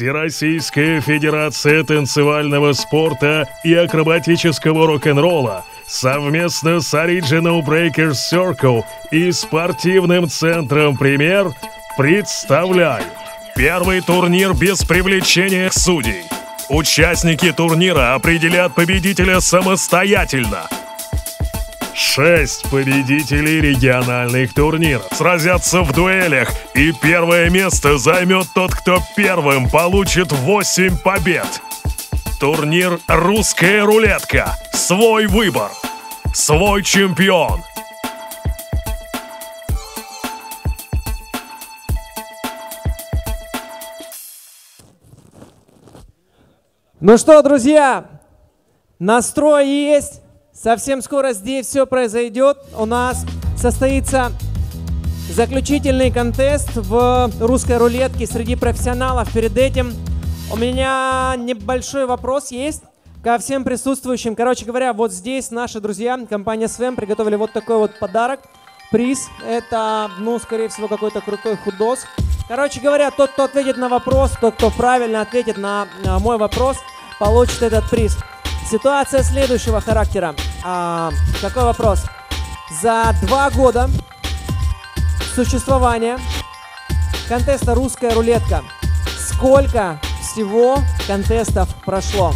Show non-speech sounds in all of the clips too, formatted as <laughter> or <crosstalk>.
Всероссийская Федерация танцевального спорта и акробатического рок-н-ролла совместно с Original Breakers Circle и спортивным центром «Премьер» представляют первый турнир без привлечения судей. Участники турнира определят победителя самостоятельно – Шесть победителей региональных турниров сразятся в дуэлях, и первое место займет тот, кто первым получит 8 побед. Турнир «Русская рулетка». Свой выбор. Свой чемпион. Ну что, друзья, настрой есть. Совсем скоро здесь все произойдет. У нас состоится заключительный контест в русской рулетке среди профессионалов. Перед этим у меня небольшой вопрос есть ко всем присутствующим. Короче говоря, вот здесь наши друзья, компания SVM, приготовили вот такой вот подарок. Приз. Это, ну, скорее всего, какой-то крутой худос. Короче говоря, тот, кто ответит на вопрос, тот, кто правильно ответит на мой вопрос, получит этот приз. Ситуация следующего характера. А, какой вопрос? За два года существования контеста «Русская рулетка» сколько всего контестов прошло?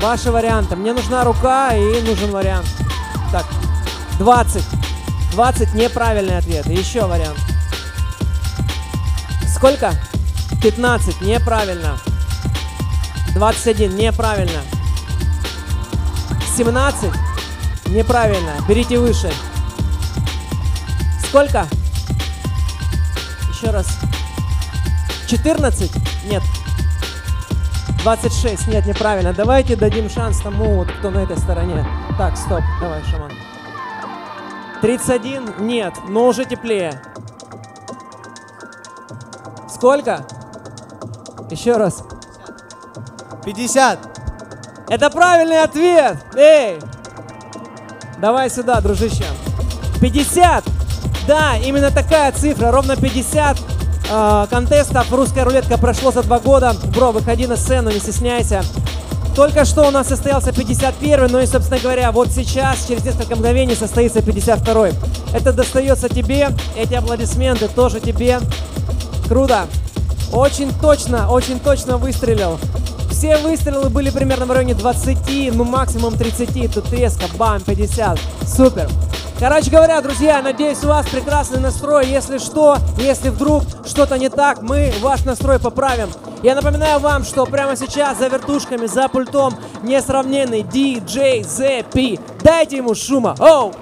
Ваши варианты. Мне нужна рука и нужен вариант. Так, 20. 20 неправильный ответ. Еще вариант. Сколько? 15. Неправильно. 21. Неправильно. 17. Неправильно. Берите выше. Сколько? Еще раз. 14? Нет. 26? Нет, неправильно. Давайте дадим шанс тому, вот, кто на этой стороне. Так, стоп. Давай, шаман. 31? Нет, но уже теплее. Сколько? Еще раз. 50. Это правильный ответ! Эй! Давай сюда, дружище. 50! Да, именно такая цифра, ровно 50 э, контестов «Русская рулетка» прошло за два года. Бро, выходи на сцену, не стесняйся. Только что у нас состоялся 51 ну и, собственно говоря, вот сейчас, через несколько мгновений, состоится 52 -й. Это достается тебе, эти аплодисменты тоже тебе. Круто. Очень точно, очень точно выстрелил. Все выстрелы были примерно в районе 20, ну максимум 30. Тут резко, бам, 50. Супер. Короче говоря, друзья, надеюсь, у вас прекрасный настрой. Если что, если вдруг что-то не так, мы ваш настрой поправим. Я напоминаю вам, что прямо сейчас за вертушками, за пультом несравненный DJ ZP. Дайте ему шума. Оу!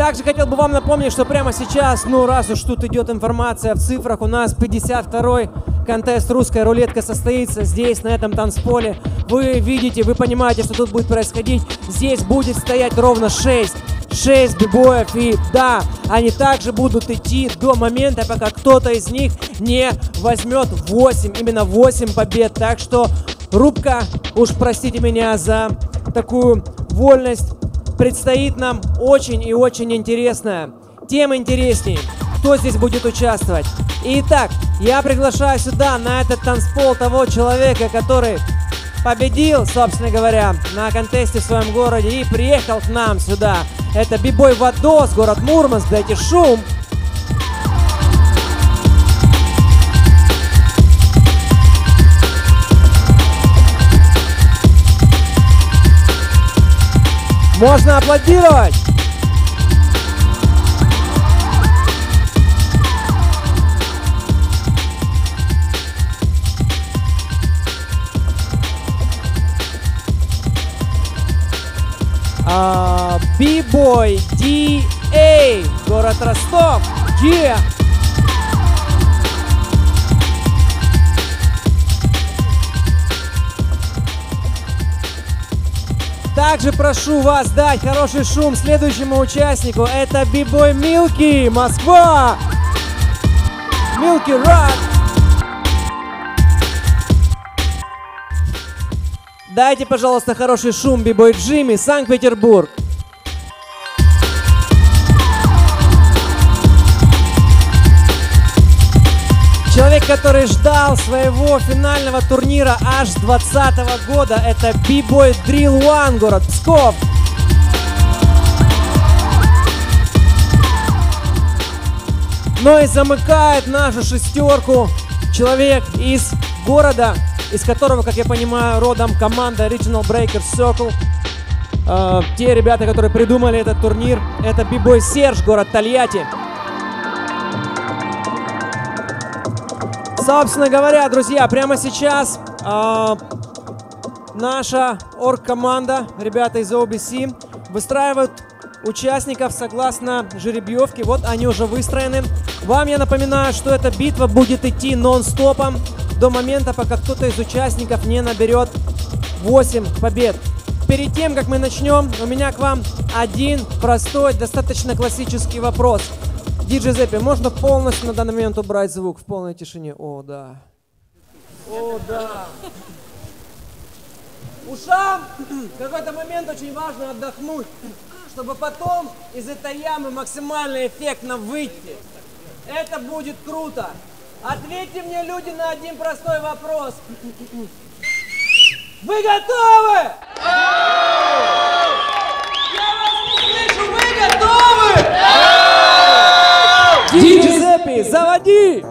Также хотел бы вам напомнить, что прямо сейчас, ну раз уж тут идет информация в цифрах, у нас 52-й контест «Русская рулетка» состоится здесь, на этом танцполе. Вы видите, вы понимаете, что тут будет происходить. Здесь будет стоять ровно 6 6 бибоев, и да, они также будут идти до момента, пока кто-то из них не возьмет 8, именно 8 побед. Так что рубка, уж простите меня за такую вольность, предстоит нам очень и очень интересная. Тем интереснее, кто здесь будет участвовать. Итак, я приглашаю сюда, на этот танцпол, того человека, который победил, собственно говоря, на контесте в своем городе и приехал к нам сюда. Это Бибой Вадос, город Мурманск, дайте шум. Можно аплодировать! А, B-Boy DA, город Ростов. Yeah! Также прошу вас дать хороший шум следующему участнику. Это B-Boy Милки, Москва. Милки Рок. Дайте, пожалуйста, хороший шум, бибой Джимми, Санкт-Петербург. Который ждал своего финального турнира аж с 2020 года. Это B-Boy Drill One, город Псков. Ну и замыкает нашу шестерку человек из города, из которого, как я понимаю, родом команда Original Breakers Circle. Э, те ребята, которые придумали этот турнир, это бибой Серж, город Тольятти. Собственно говоря, друзья, прямо сейчас э, наша орг-команда, ребята из OBC, выстраивают участников согласно жеребьевке. Вот они уже выстроены. Вам я напоминаю, что эта битва будет идти нон-стопом до момента, пока кто-то из участников не наберет 8 побед. Перед тем, как мы начнем, у меня к вам один простой, достаточно классический вопрос. Диджей Зеппи, можно полностью на данный момент убрать звук в полной тишине? О, да. О, да. Ушам в какой-то момент очень важно отдохнуть чтобы потом из этой ямы максимально эффектно выйти. Это будет круто. Ответьте мне, люди, на один простой вопрос. Вы готовы? Я вас не слышу, вы готовы? Диджи заводи!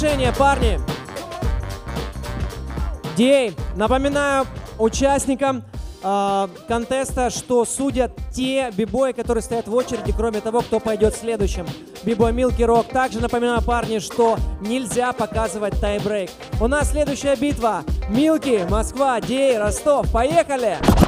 Решение, парни. Дей, напоминаю участникам э, контеста, что судят те бибои, которые стоят в очереди, кроме того, кто пойдет следующим. Бибой Милки Рок. Также напоминаю, парни, что нельзя показывать тайбрейк. У нас следующая битва. Милки, Москва, Дей, Ростов. Поехали! rapping,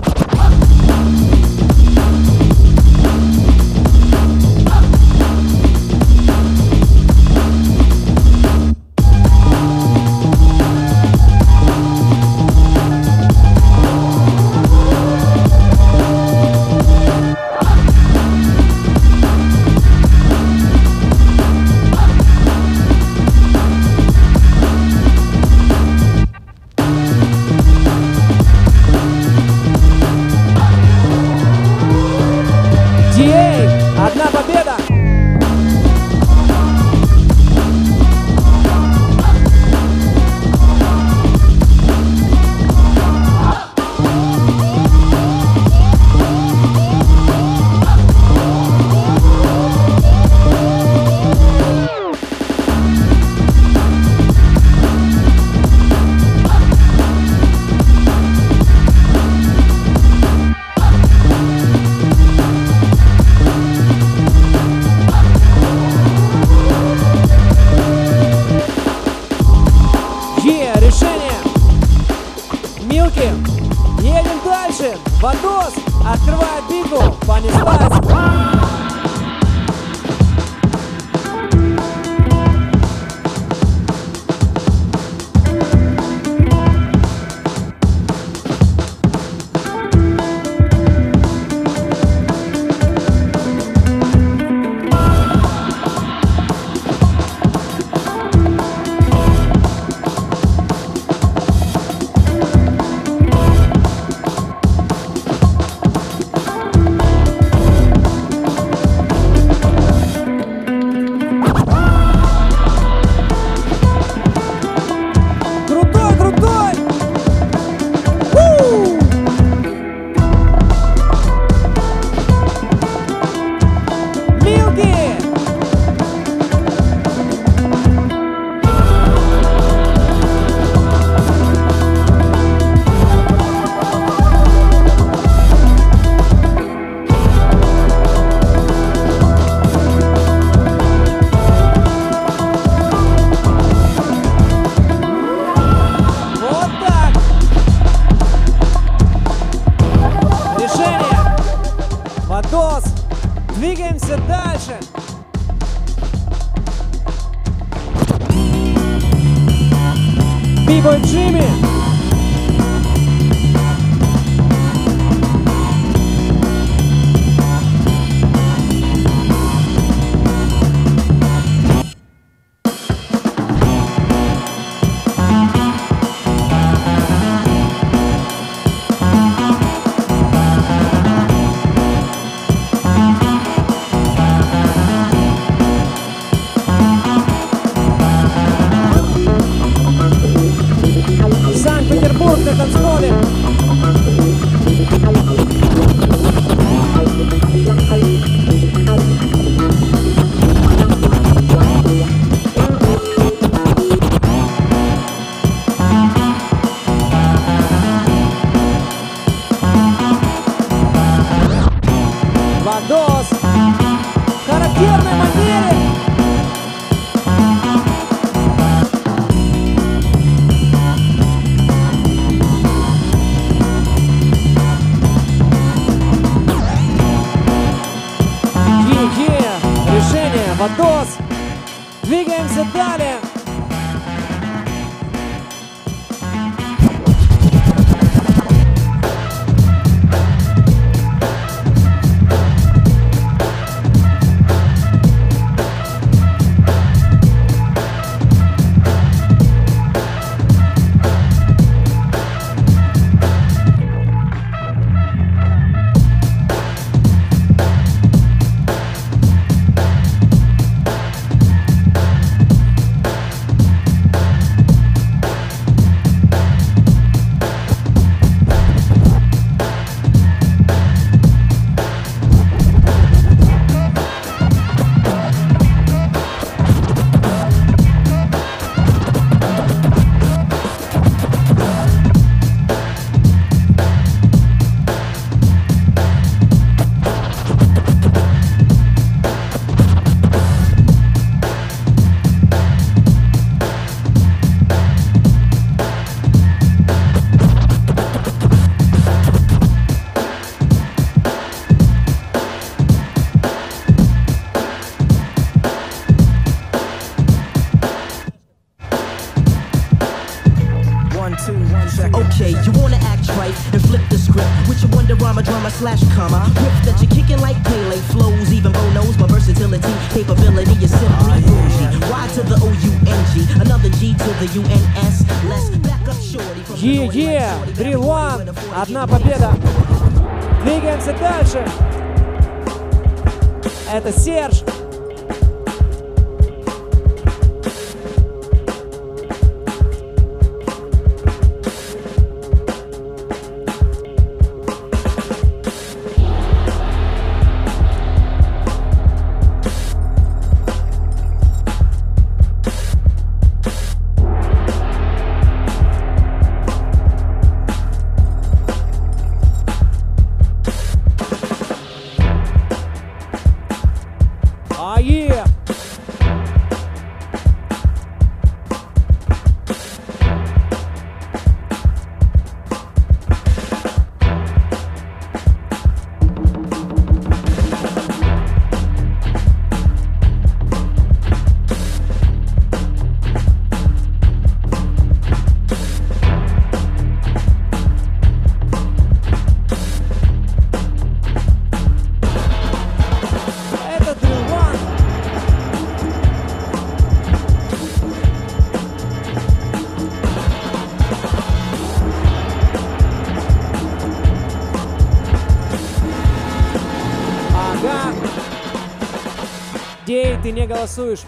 не голосуешь.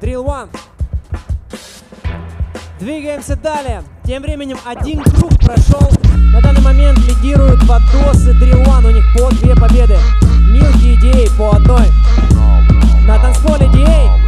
Drill One. Двигаемся далее. Тем временем один круг прошел. На данный момент лидируют Вадос и Drill One. У них по две победы. Милки и Диэй по одной. На танцполе Диэй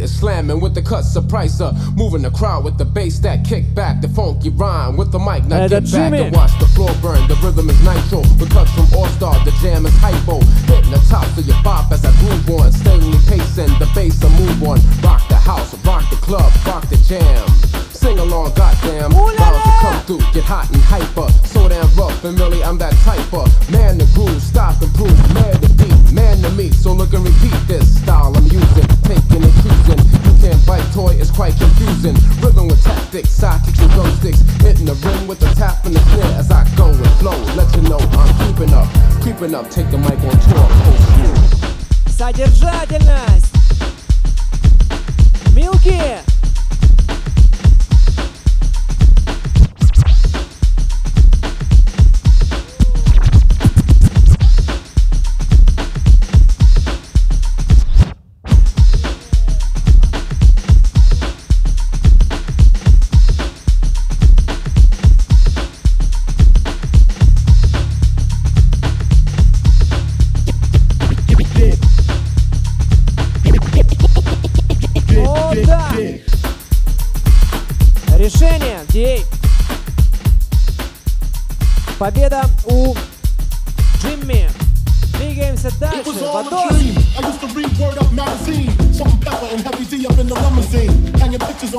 beat is slamming with the cut up uh, Moving the crowd with the bass that kick back. The funky rhyme with the mic. Now get back and watch the floor burn. The rhythm is nitro. The cuts from All Star, the jam is hypo. Hitting the tops of your bop as I groove on. Steadily pacing the bass and move on. Rock the house, rock the club, rock the jam. Sing along, goddamn. Bound to come through, get hot and hyper. So damn rough, and really I'm that type of man the groove, stop and prove, man the beat, man the meat. So look and repeat this style I'm using taking and cruising. You can't bite toy, it's quite confusing. Rhythm with tactics, sidekicks and drumsticks. Hitting the ring with the tap and the snare as I go and flow. Let you know I'm keeping up, creeping up. Take the mic on tour, coast view. Содержательность. Милки.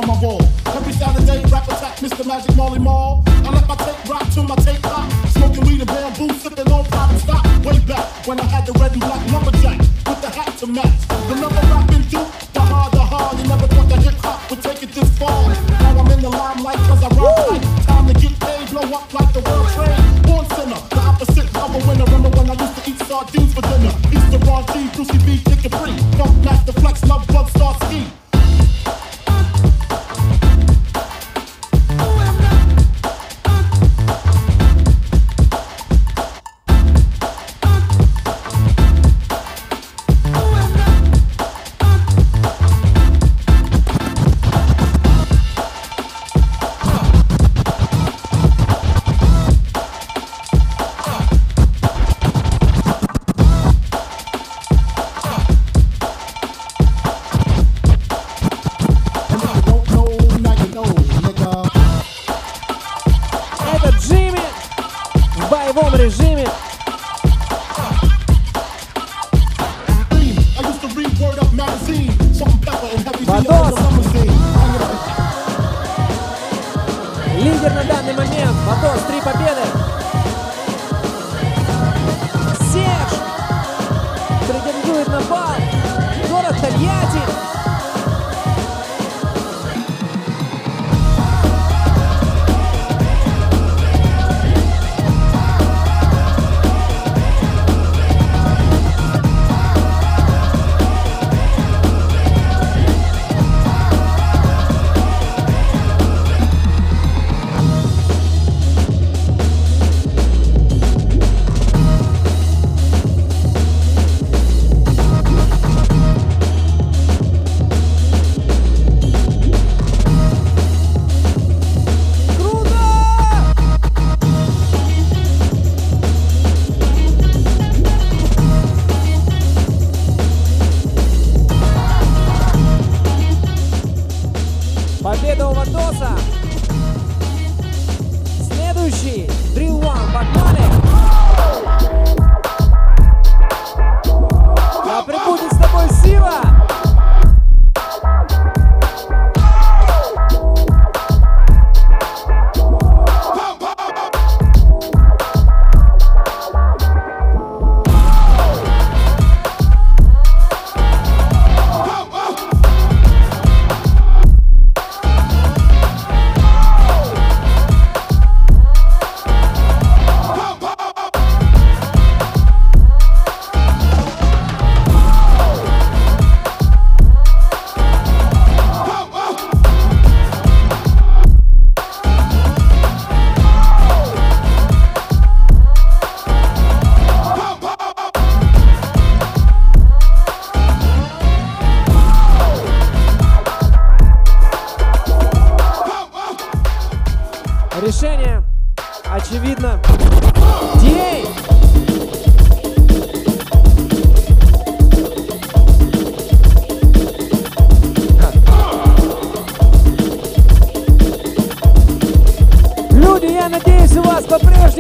On my wall. Every Saturday, rap attack, Mr. Magic Molly Mall. I let my tape rock to my tape pop. Smoking weed and bamboo, sipping on and stop. Way back when I had the red and black lumberjack with the hat to match. Remember rapping Duke? The hard, the hard. You never thought that hip hop would take it this far. Now I'm in the limelight cause I rhyme tight. Time to get paid, blow up like the world trade. Born sinner, the opposite of a winner. Remember when I used to eat sardines for dinner? Easter Ron G, Brucey B, Dick Free. Funk Master Flex, Love Bug,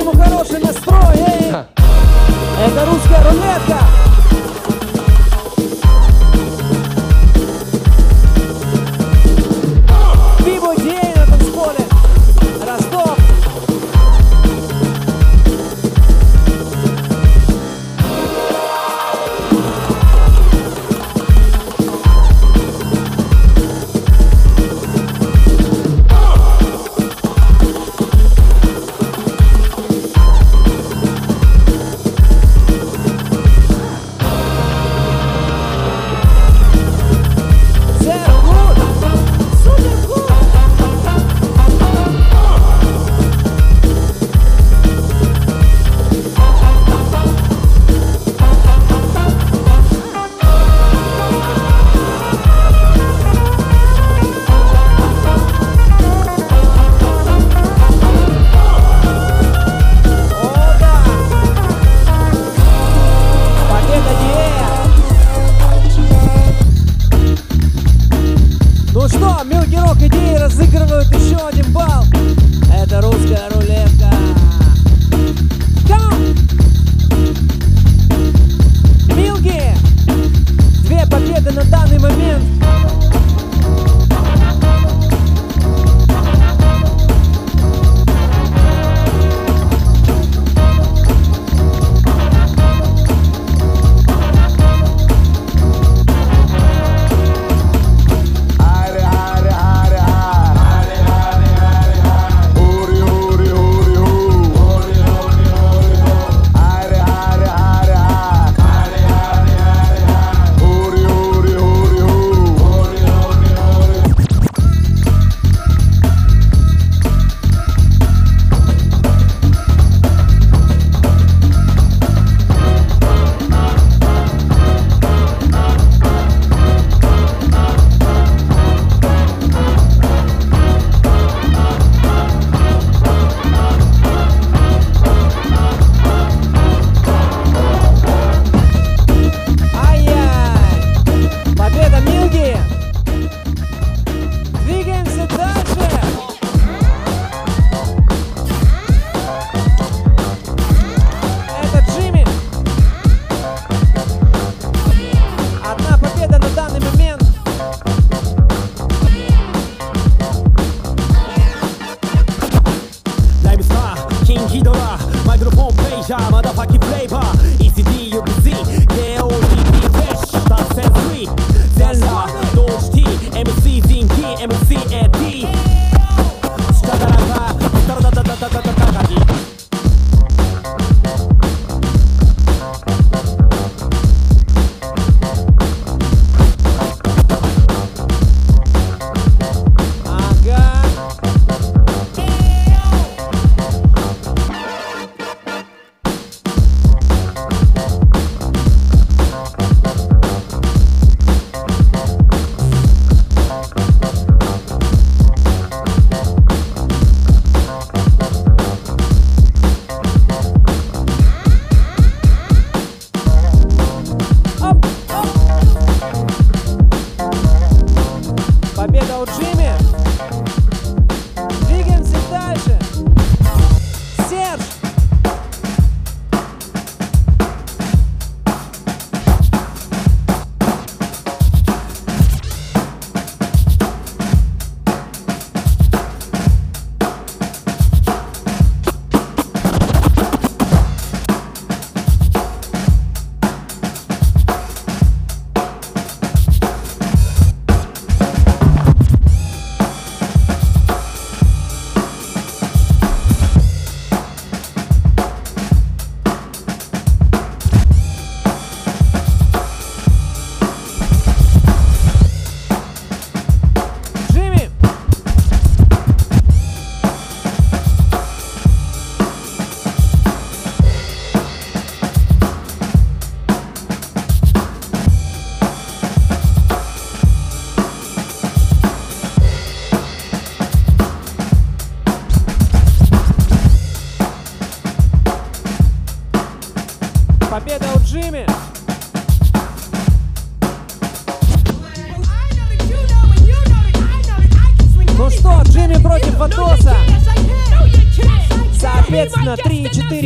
По-прежнему хороший настрой. Эй! Это русская рулетка.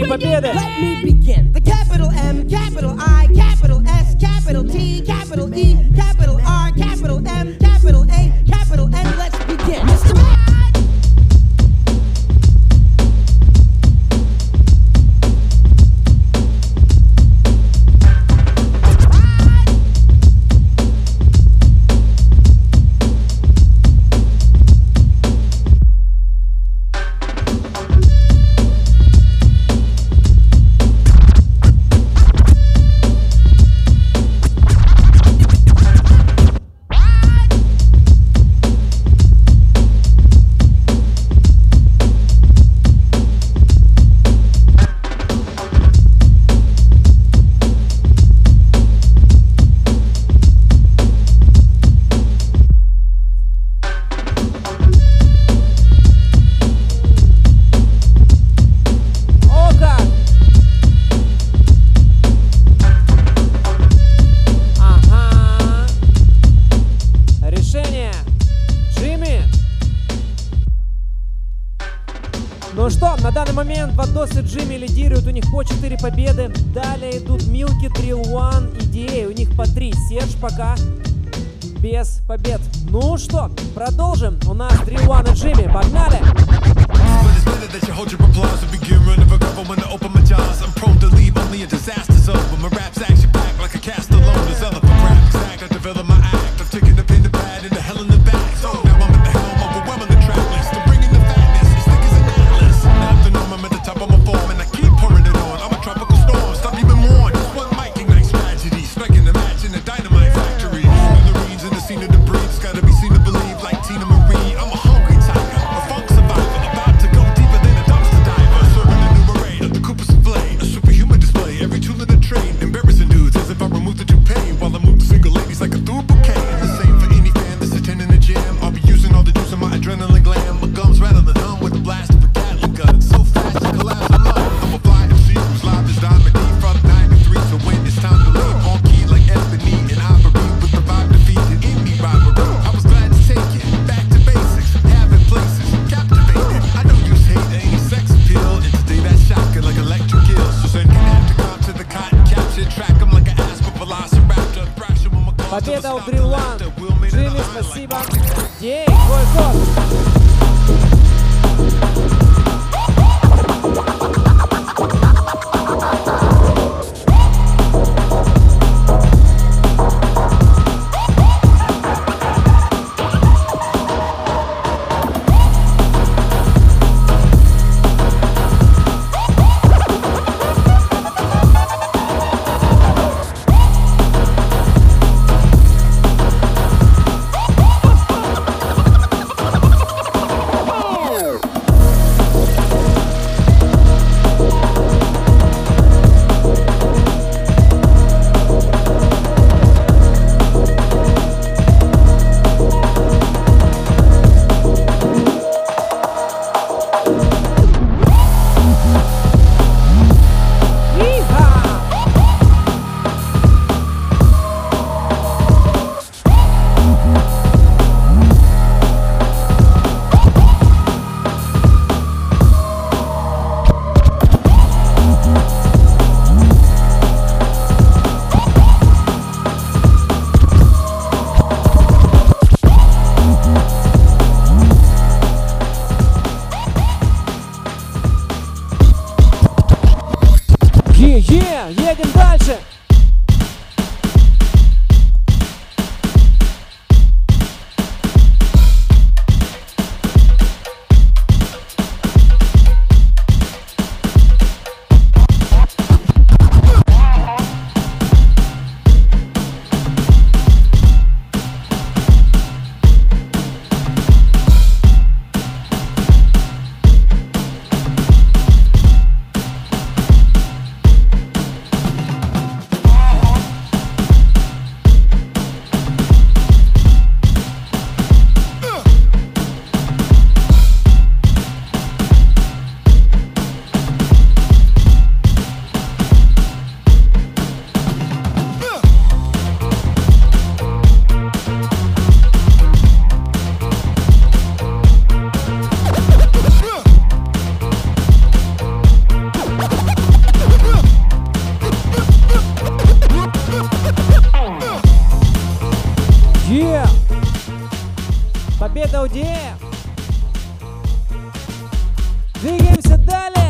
Победы. Let me begin. The capital M, capital I, capital S, capital T, capital E, capital R, capital M, Аудеев. Двигаемся далее.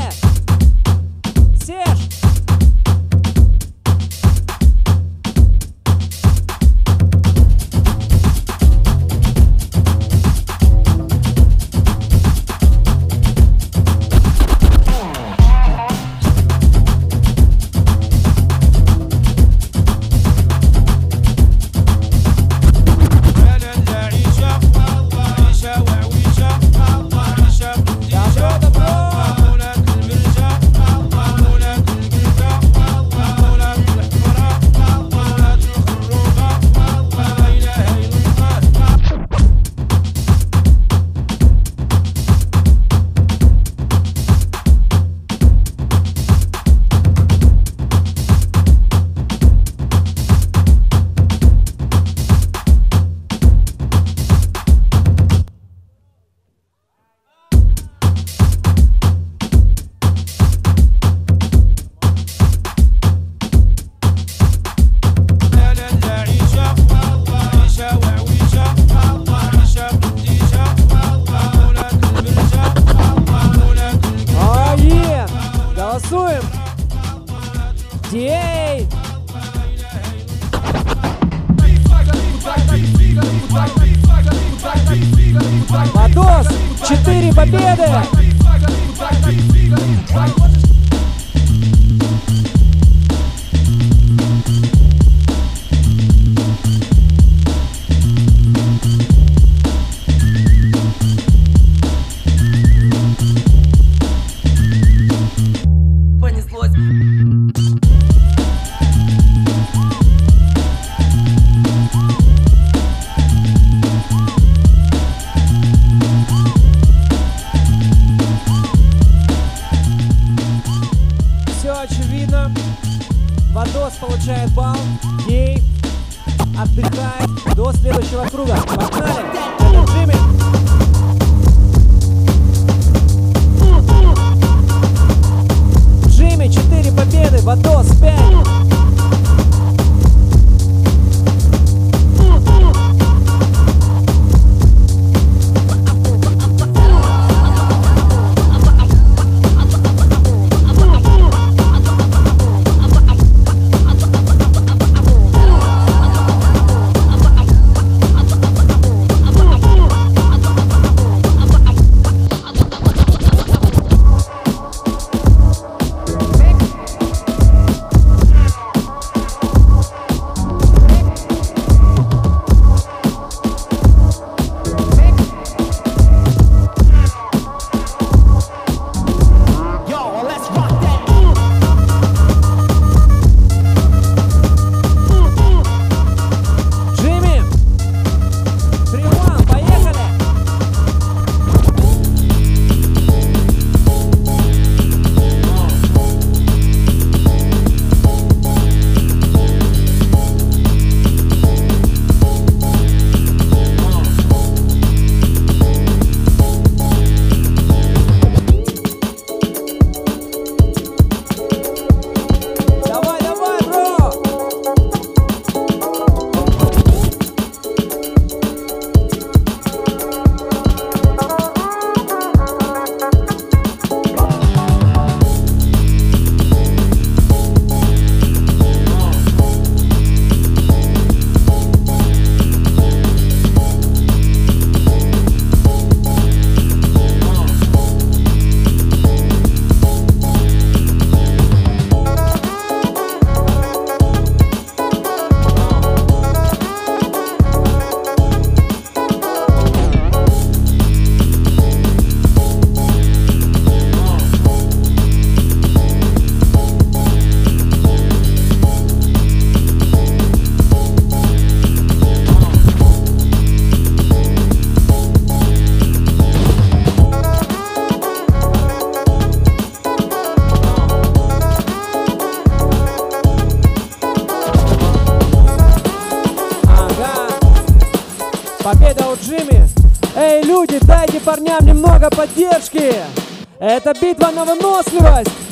Поддержки. Это битва на выносливость.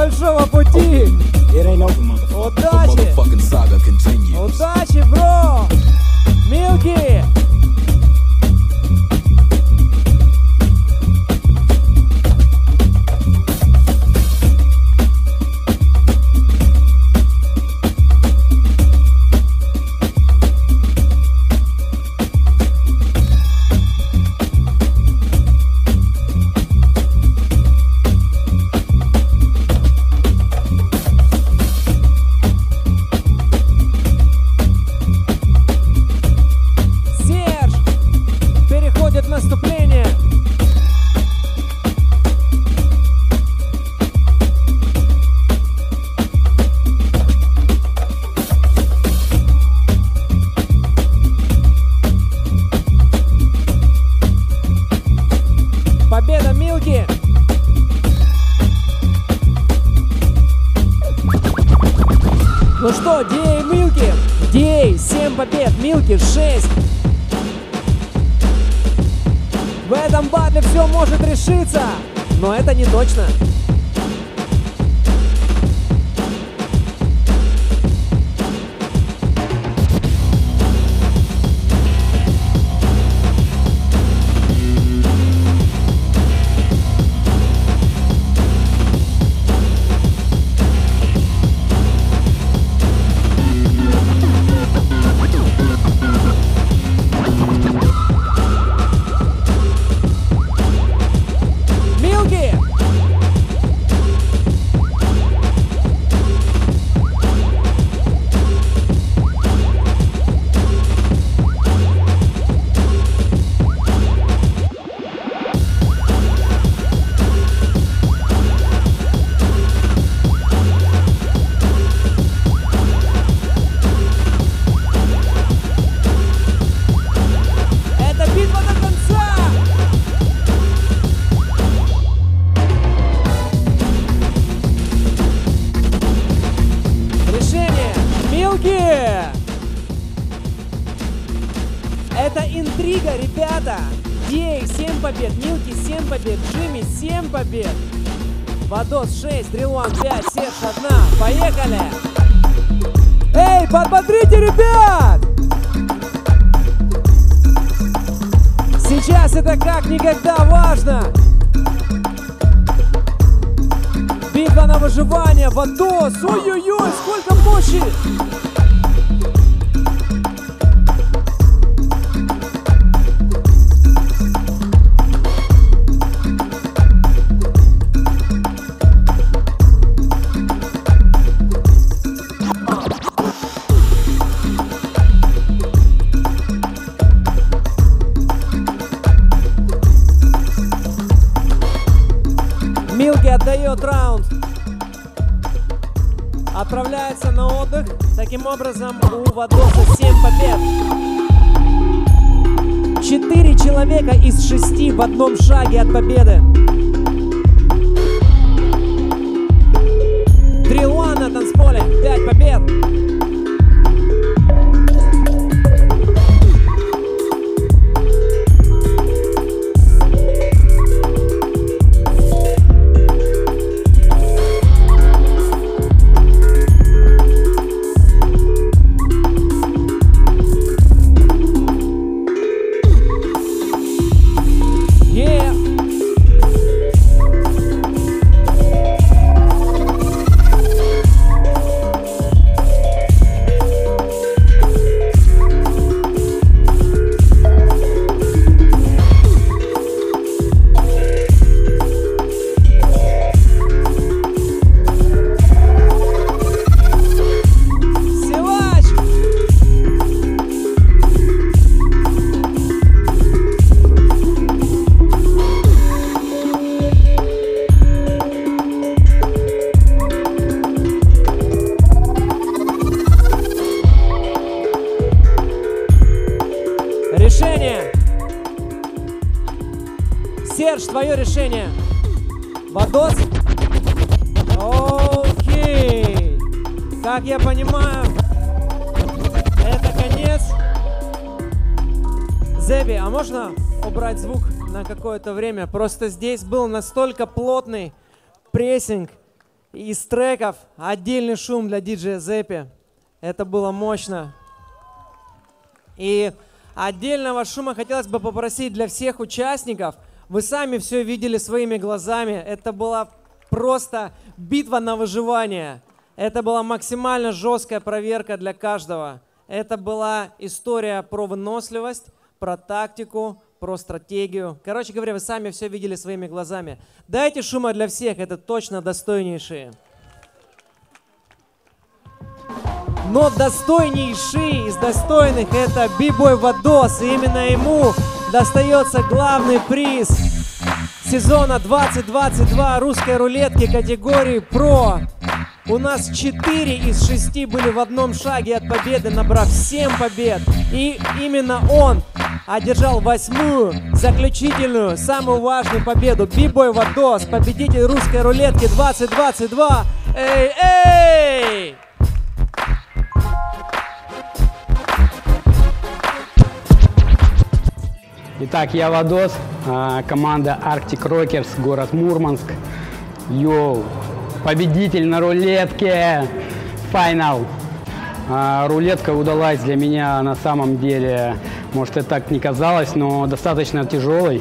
большого что, Диэй Милки? Диэй, 7 побед, Милки 6. В этом батле все может решиться, но это не точно. выживания в Ой-ой-ой, сколько мощи! человека из шести в одном шаге от победы. Трилуан на танцполе, пять побед. твое решение. водос Окей. Как я понимаю, это конец. Зеби, а можно убрать звук на какое-то время? Просто здесь был настолько плотный прессинг из треков. Отдельный шум для диджея Зеппи. Это было мощно. И отдельного шума хотелось бы попросить для всех участников – вы сами все видели своими глазами. Это была просто битва на выживание. Это была максимально жесткая проверка для каждого. Это была история про выносливость, про тактику, про стратегию. Короче говоря, вы сами все видели своими глазами. Дайте шума для всех, это точно достойнейшие. Но достойнейший из достойных это Бибой Вадос. И именно ему достается главный приз сезона 2022 русской рулетки категории ПРО. У нас 4 из 6 были в одном шаге от победы, набрав 7 побед. И именно он одержал восьмую, заключительную, самую важную победу. Бибой Вадос, победитель русской рулетки 2022. Эй, эй! Итак, я Вадос, а, команда Arctic Rockers, город Мурманск. Йоу, победитель на рулетке, финал. А, рулетка удалась для меня на самом деле, может это так не казалось, но достаточно тяжелой.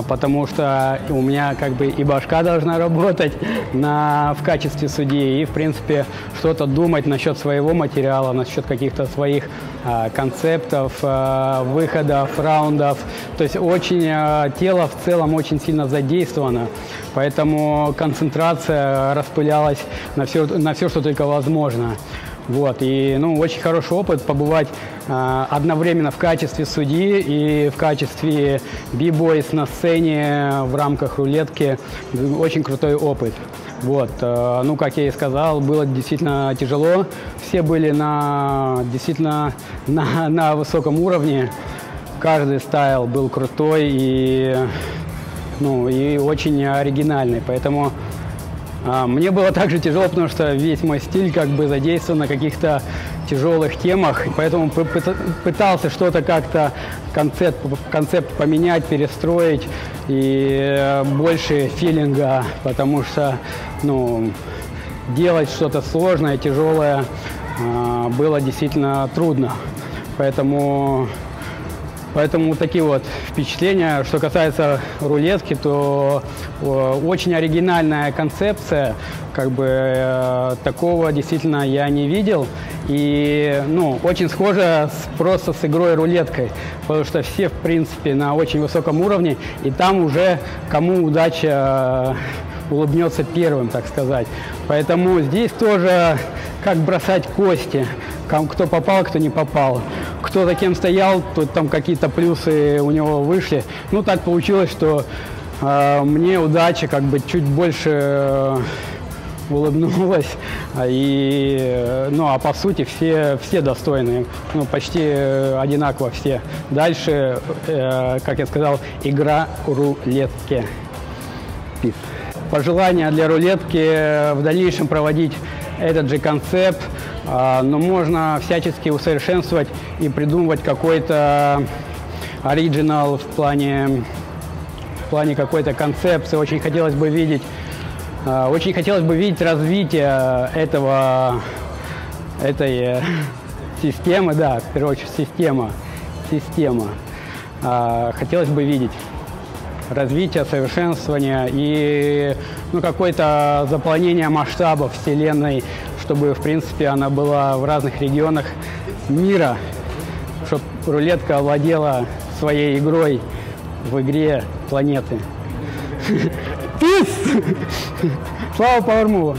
А, потому что у меня как бы и башка должна работать <laughs> на, в качестве судьи, и, в принципе, что-то думать насчет своего материала, насчет каких-то своих а, концептов, а, выходов, раундов. То есть очень а, тело в целом очень сильно задействовано, поэтому концентрация распылялась на все, на все что только возможно. Вот, и, ну, очень хороший опыт побывать одновременно в качестве судьи и в качестве би-бойс на сцене в рамках рулетки. Очень крутой опыт. Вот, э, ну, как я и сказал, было действительно тяжело. Все были на, действительно на, на высоком уровне. Каждый стайл был крутой и, ну, и очень оригинальный. Поэтому а, мне было также тяжело, потому что весь мой стиль как бы задействован на каких-то тяжелых темах, поэтому пытался что-то как-то концепт, концепт поменять, перестроить и э, больше филинга, потому что ну, делать что-то сложное, тяжелое а, было действительно трудно. Поэтому Поэтому такие вот впечатления. Что касается рулетки, то очень оригинальная концепция. Как бы э, такого действительно я не видел. И ну, очень схоже с, просто с игрой рулеткой. Потому что все, в принципе, на очень высоком уровне. И там уже кому удача э, улыбнется первым, так сказать. Поэтому здесь тоже как бросать кости. Кто попал, кто не попал кто за кем стоял, тут там какие-то плюсы у него вышли. Ну, так получилось, что э, мне удача как бы чуть больше э, улыбнулась. И, ну, а по сути все, все достойные, ну, почти э, одинаково все. Дальше, э, как я сказал, игра рулетки. Пис. Пожелания для рулетки в дальнейшем проводить этот же концепт, а, но можно всячески усовершенствовать и придумывать какой-то оригинал в плане, в плане какой-то концепции. Очень хотелось бы видеть, а, очень хотелось бы видеть развитие этого, этой <laughs> системы, да, в первую очередь система, система. А, хотелось бы видеть развитие, совершенствование и ну, какое-то заполнение масштабов Вселенной чтобы, в принципе, она была в разных регионах мира, чтобы рулетка овладела своей игрой в игре планеты. Пис! Слава Пауэрмулу!